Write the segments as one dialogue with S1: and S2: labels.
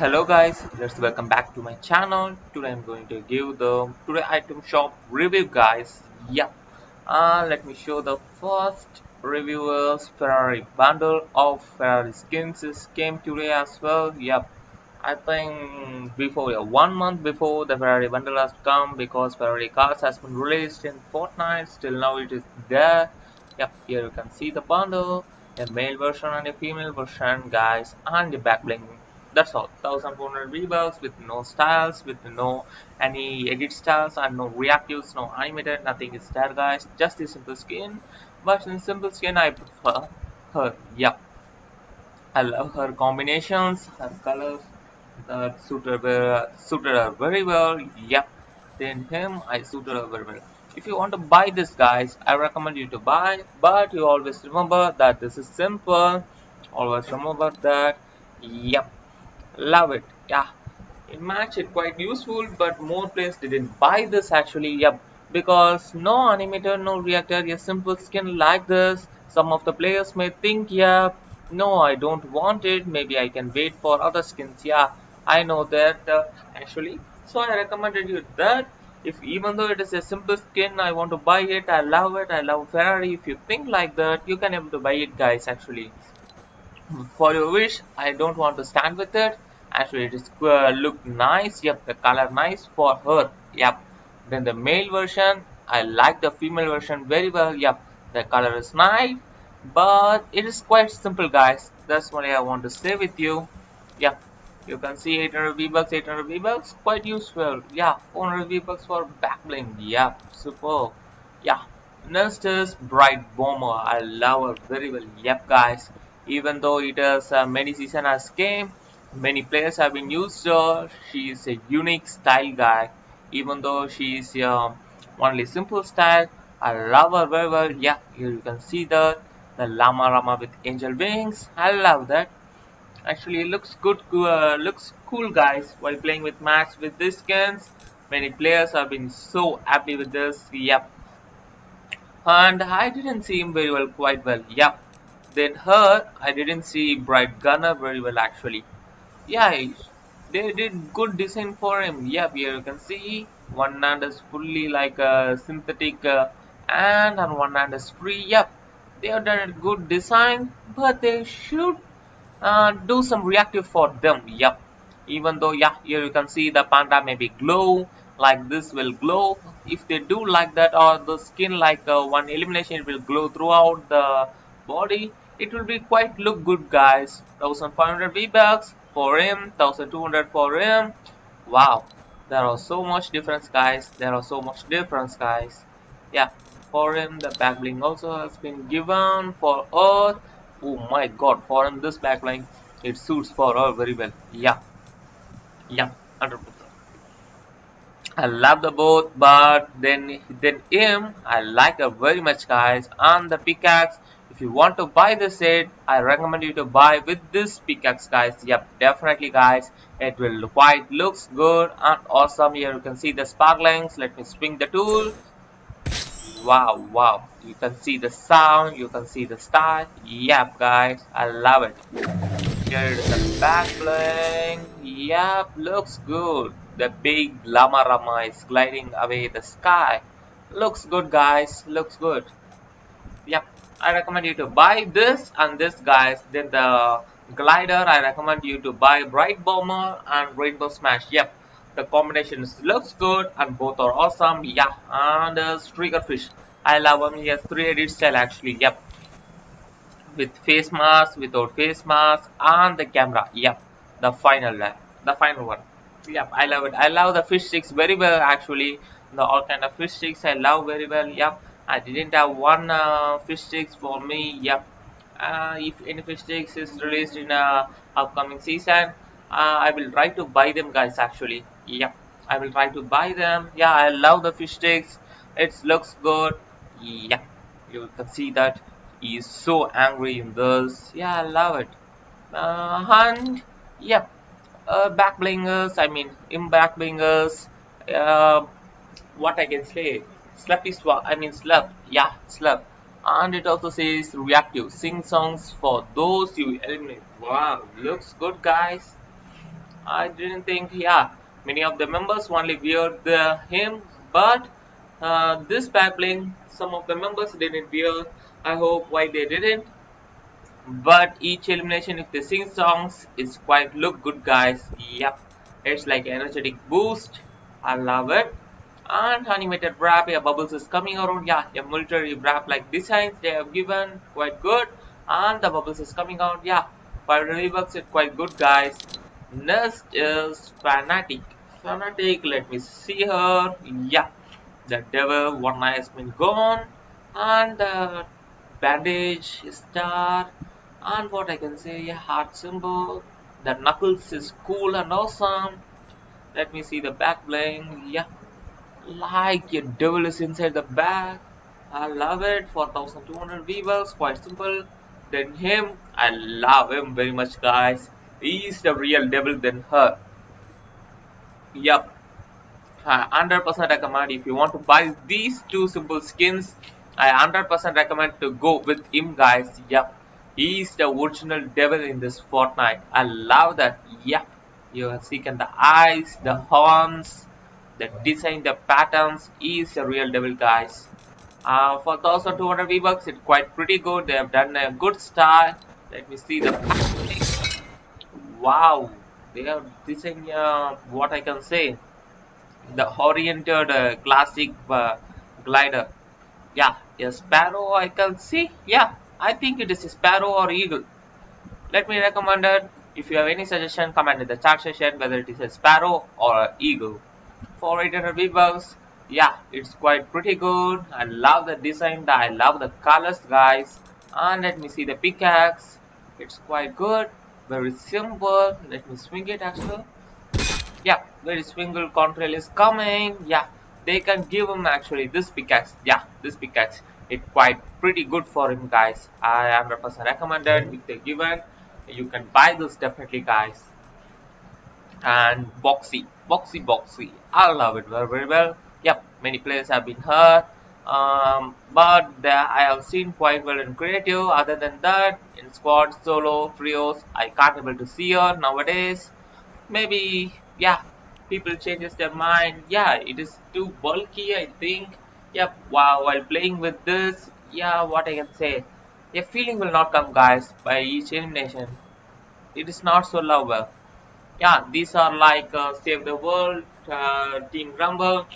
S1: hello guys. Let's welcome back to my channel. Today i'm going to give the today item shop review guys. Yeah uh, let me show the first reviewers. Ferrari bundle of ferrari skins is came today as well. Yep. I think before yeah, one month before the ferrari bundle has come because ferrari cars has been released in fortnite. Still now it is there. Yep here you can see the bundle. A male version and a female version guys. And the back bling that's all. 1400 V-Bucks with no styles with no any edit styles and no reactives no animated nothing is there guys just a simple skin. But in simple skin I prefer her. Yep I love her combinations her colors that suited her very well. Yep then him I suited her very well. If you want to buy this guys I recommend you to buy but you always remember that this is simple. Always remember that. Yep love it. Yeah. In match it. Quite useful but more players didn't buy this actually. Yep. Because no animator no reactor a simple skin like this. Some of the players may think yeah no i don't want it. Maybe i can wait for other skins. Yeah i know that uh, actually. So i recommended you that. If even though it is a simple skin i want to buy it. I love it. I love ferrari. If you think like that you can able to buy it guys actually. For your wish i don't want to stand with it actually it is uh, look nice yep the color nice for her yep. Then the male version i like the female version very well yep the color is nice but it is quite simple guys. That's what i want to say with you yep. You can see 800 v-bucks 800 v-bucks quite useful yeah 400 v-bucks for back bling yep super yeah. Next is bright bomber i love her very well yep guys. Even though it has uh, many season as game many players have been used her she is a unique style guy. Even though she is uh, only simple style i love her very well. Yeah here you can see that the llama llama with angel wings. I love that. Actually looks good uh, looks cool guys while playing with max with these skins. Many players have been so happy with this. Yep. And i didn't see him very well quite well. Yep. Then her i didn't see bright gunner very well actually yeah they did good design for him. Yeah here you can see one hand is fully like a synthetic uh, and on one hand is free. Yep they have done a good design but they should uh, do some reactive for them. Yep even though yeah here you can see the panda maybe glow like this will glow. If they do like that or the skin like uh, one elimination will glow throughout the body. It will be quite look good guys. 1500 v bucks for him 1200 for him wow there are so much difference guys. There are so much difference guys. Yeah for him the back bling also has been given for earth. Oh my god for him this back bling it suits for her very well. Yeah. Yeah 100 I love the both, but then then him I like her very much, guys. And the pickaxe if you want to buy this set i recommend you to buy with this pickaxe guys yep definitely guys. It will quite looks good and awesome. Here you can see the sparklings. Let me swing the tool. Wow wow. You can see the sound. You can see the style yep guys. I love it. Here is the back yep looks good. The big llama llama is gliding away the sky. Looks good guys. Looks good yep I recommend you to buy this and this guys. Then the glider I recommend you to buy bright bomber and rainbow smash. Yep the combination looks good and both are awesome. Yeah and uh, trigger fish. I love him he has three edit style actually. Yep. With face mask without face mask and the camera. Yep the final uh, the final one. Yep I love it. I love the fish sticks very well actually. The all kind of fish sticks I love very well. Yep I didn't have one uh, fish sticks for me yep. Uh, if any fish sticks is released in a upcoming season uh, I will try to buy them guys actually. Yep I will try to buy them. Yeah I love the fish sticks. It looks good. Yeah you can see that he is so angry in this. Yeah I love it. Uh, and yep uh, back blingers I mean in back blingers uh, what I can say Slap is I mean slap. Yeah, slap. And it also says reactive. Sing songs for those you eliminate. Wow, looks good, guys. I didn't think, yeah, many of the members only wear the him, but uh, this back some of the members didn't wear. I hope why they didn't. But each elimination, if they sing songs, is quite look good, guys. Yep, it's like energetic boost. I love it. And animated wrap, yeah, bubbles is coming around. Yeah, a military wrap like designs they have given, quite good. And the bubbles is coming out. Yeah, 5 bucks, it quite good, guys. Next is Fanatic. Fanatic, let me see her. Yeah, the devil, one eye has been gone. And the bandage, star, and what I can say, a heart symbol. The knuckles is cool and awesome. Let me see the back bling. Yeah, like a devil is inside the bag I love it. 4200 V-Bucks, quite simple. Then him, I love him very much, guys. He's the real devil than her. Yup. 100% recommend if you want to buy these two simple skins. I 100% recommend to go with him, guys. Yup. He's the original devil in this Fortnite. I love that. Yup. You see can the eyes, the horns, the design, the patterns. is a real devil, guys. Uh, for 1200 V-Bucks, it's quite pretty good. They have done a good style. Let me see the Wow, they have designed uh, what I can say. The oriented uh, classic uh, glider. Yeah, a sparrow I can see. Yeah, I think it is a sparrow or eagle. Let me recommend it. If you have any suggestion, comment in the chat section whether it is a sparrow or eagle. For 800 V-Bucks, yeah it's quite pretty good. I love the design i love the colors guys. And let me see the pickaxe. It's quite good. Very simple. Let me swing it actually. Yeah very single contrail is coming. Yeah they can give him actually this pickaxe. Yeah this pickaxe. It's quite pretty good for him guys. I 100% recommend it. If they given you can buy this definitely guys and boxy boxy boxy i love it very very well Yep, many players have been hurt, um, but I have seen quite well in creative. Other than that, in squad, solo, trios, I can't able to see her nowadays. Maybe, yeah, people changes their mind. Yeah, it is too bulky, I think. Yep, wow, while playing with this, yeah, what I can say. A feeling will not come, guys, by each elimination. It is not so lovable. Yeah, these are like uh, Save the World, uh, Team Rumble,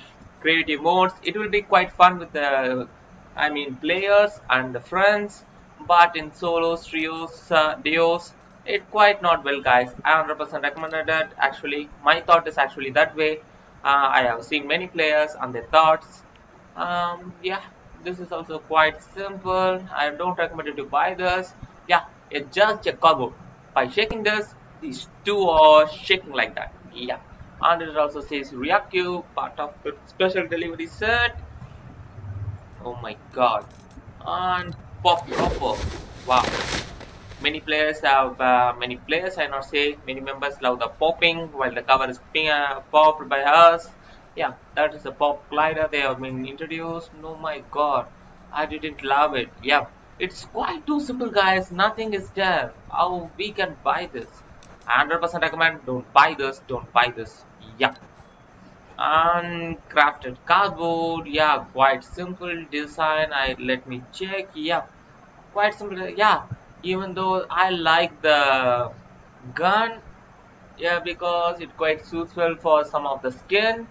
S1: creative modes. It will be quite fun with the I mean players and the friends. But in solos trios uh, duos it quite not well guys. I 100% recommended it. Actually my thought is actually that way. Uh, I have seen many players and their thoughts. Um, yeah this is also quite simple. I don't recommend you to buy this. Yeah it's just a cardboard by shaking this these two are shaking like that yeah and it also says Ryukyu, part of the special delivery set. Oh my god. And Pop Proper. Wow. Many players have, uh, many players, I not say, many members love the popping while the cover is being uh, popped by us. Yeah, that is a pop glider they have been introduced. Oh my god. I didn't love it. Yeah, it's quite too simple guys. Nothing is there. How we can buy this? 100% recommend. Don't buy this don't buy this. Yeah. Uncrafted cardboard. Yeah quite simple design. I let me check. Yeah. Quite simple. Yeah. Even though i like the gun. Yeah because it quite suits well for some of the skin.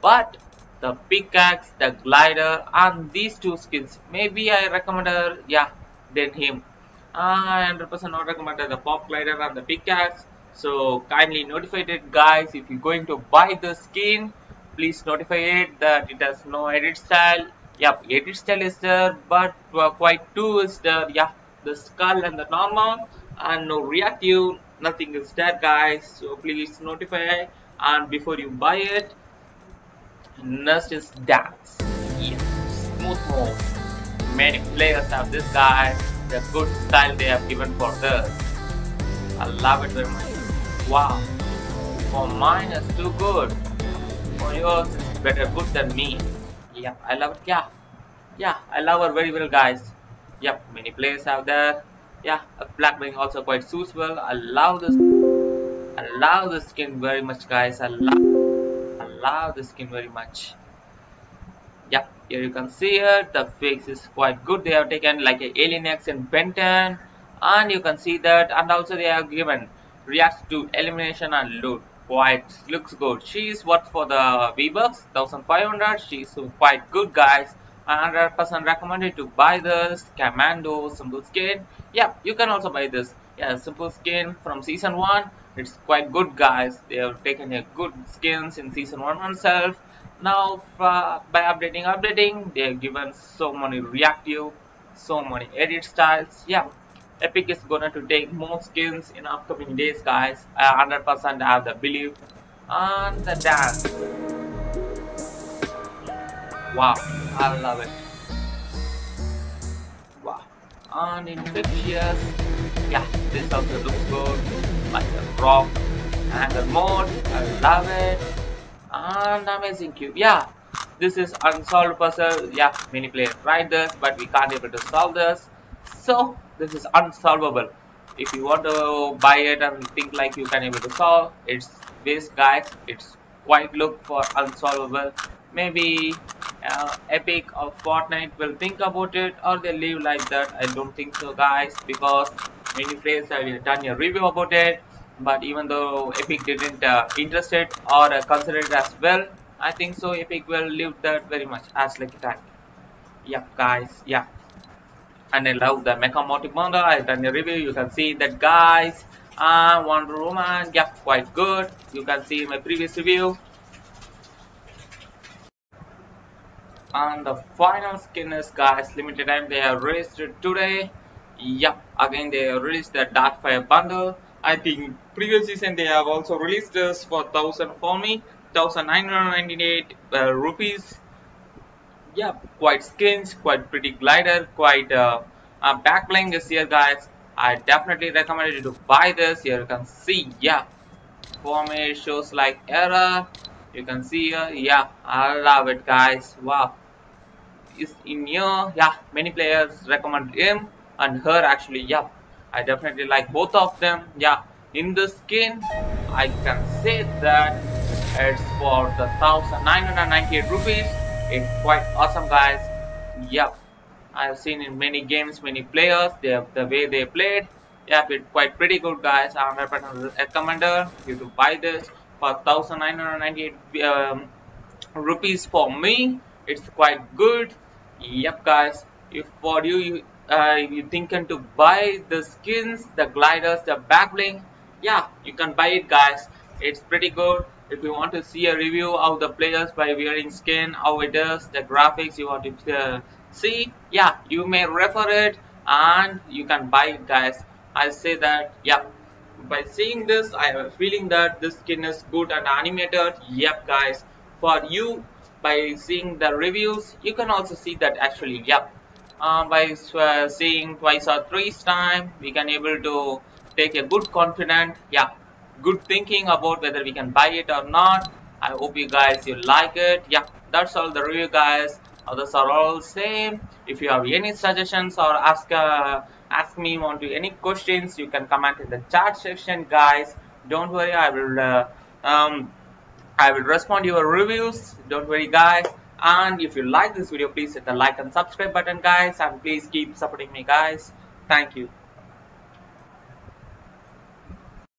S1: But the pickaxe the glider and these two skins. Maybe i recommend her yeah then him I 100% not recommended the pop glider and the pickaxe so kindly notify it guys if you're going to buy the skin please notify it that it has no edit style. Yep edit style is there but uh, quite two is there. Yeah the skull and the normal and no reactive nothing is there guys. So please notify and before you buy it next is dance. Yeah smooth move many players have this guy the good style they have given for this. I love it very much. Wow. For mine it's too good. For yours it's better good than me. Yeah, I love it. Yeah. Yeah, I love her very well guys. Yep, many players out there. Yeah, a black bling also quite suits well. I love this. I love the skin very much guys I love I love the skin very much yeah here you can see it the fix is quite good. They have taken like a alien and Benton and you can see that and also they have given reacts to elimination and loot. Quite looks good. She's worth for the V-Bucks 1500 she's quite good guys. 100% recommended to buy this commando simple skin. Yeah you can also buy this. Yeah simple skin from season 1 it's quite good guys. They have taken a good skins in season 1 themselves now uh, by updating updating they have given so many reactive so many edit styles. Yeah epic is gonna to take more skins in upcoming days guys. I 100% have the belief and the dance. Wow i love it. Wow and infectious yeah this also looks good. Like a rock and the mode i love it and amazing cube. Yeah this is unsolved puzzle. Yeah many players tried this but we can't able to solve this. So this is unsolvable. If you want to buy it and think like you can able to solve it's this guys it's quite look for unsolvable. Maybe uh, epic or fortnite will think about it or they leave like that. I don't think so guys because many players have done a review about it but even though epic didn't uh, it or uh, consider it as well i think so epic will leave that very much as like that. Yeah guys yeah. And i love the mecha bundle i done a review. You can see that guys. Uh wonder woman yeah quite good. You can see my previous review. And the final skin is guys limited time. They have released today. Yep again they released the darkfire bundle. I think previous season they have also released this for 1000 for me 1998 uh, rupees. Yeah quite skins quite pretty glider quite uh, uh, backbling is here guys. I definitely recommend you to buy this. Here you can see yeah. For me it shows like error. You can see here yeah. I love it guys. Wow. Is in here. Yeah many players recommend him and her actually yeah. I definitely like both of them yeah in the skin i can say that it's for the 1998 rupees. It's quite awesome guys. Yep i've seen in many games many players they have the way they played. Yep it's quite pretty good guys. I'm recommender. You to buy this for 1998 um, rupees for me it's quite good. Yep guys. If for you uh, you thinking to buy the skins the gliders the backbling yeah you can buy it guys. It's pretty good. If you want to see a review of the players by wearing skin how it is the graphics you want to uh, see yeah you may refer it and you can buy it guys. I say that yeah. By seeing this i have a feeling that this skin is good and animated. Yep guys. For you by seeing the reviews you can also see that actually yep uh, by uh, seeing twice or three time we can able to take a good confident yeah good thinking about whether we can buy it or not. I hope you guys you like it. Yeah that's all the review guys. Others are all same. If you have any suggestions or ask uh, ask me want to any questions you can comment in the chat section guys. Don't worry i will uh, um, i will respond your reviews. Don't worry guys. And if you like this video please hit the like and subscribe button guys. And please keep supporting me guys. Thank you